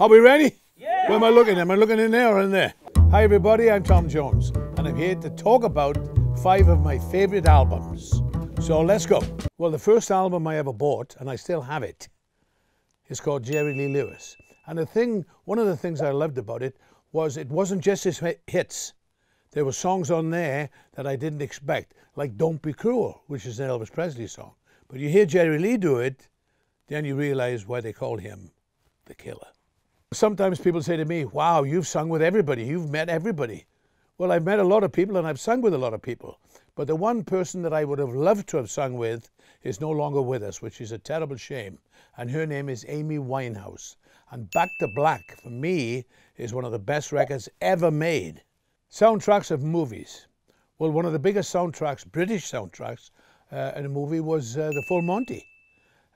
Are we ready? Yeah. Where am I looking? Am I looking in there or in there? Hi everybody, I'm Tom Jones and I'm here to talk about five of my favourite albums. So let's go. Well, the first album I ever bought, and I still have it, is called Jerry Lee Lewis. And the thing, one of the things I loved about it was it wasn't just his hits. There were songs on there that I didn't expect, like Don't Be Cruel, which is an Elvis Presley song. But you hear Jerry Lee do it, then you realize why they called him the killer. Sometimes people say to me, wow, you've sung with everybody, you've met everybody. Well, I've met a lot of people and I've sung with a lot of people. But the one person that I would have loved to have sung with is no longer with us, which is a terrible shame. And her name is Amy Winehouse. And Back to Black, for me, is one of the best records ever made. Soundtracks of movies. Well, one of the biggest soundtracks, British soundtracks, uh, in a movie was uh, The Full Monty.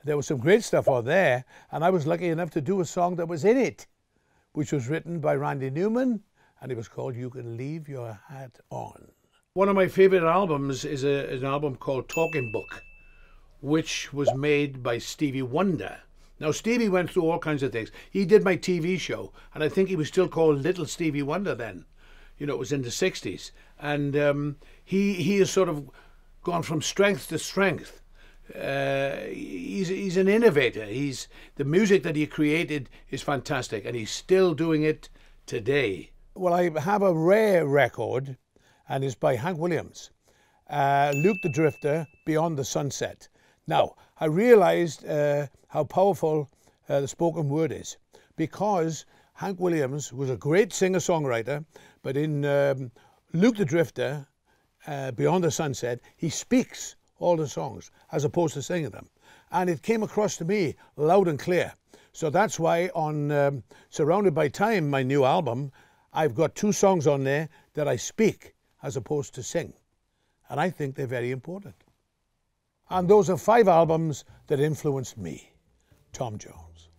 There was some great stuff on there, and I was lucky enough to do a song that was in it, which was written by Randy Newman, and it was called You Can Leave Your Hat On. One of my favorite albums is, a, an album called Talking Book, which was made by Stevie Wonder. Now, Stevie went through all kinds of things. He did my TV show, and I think he was still called Little Stevie Wonder then. You know, it was in the 60s. And um, he, he has sort of gone from strength to strength uh, he's he's an innovator. He's the music that he created is fantastic, and he's still doing it today. Well, I have a rare record, and it's by Hank Williams, uh, Luke the Drifter, Beyond the Sunset. Now, I realized uh, how powerful uh, the spoken word is because Hank Williams was a great singer-songwriter, but in um, Luke the Drifter, uh, Beyond the Sunset, he speaks all the songs, as opposed to singing them. And it came across to me loud and clear. So that's why on um, Surrounded by Time, my new album, I've got two songs on there that I speak as opposed to sing. And I think they're very important. And those are five albums that influenced me, Tom Jones.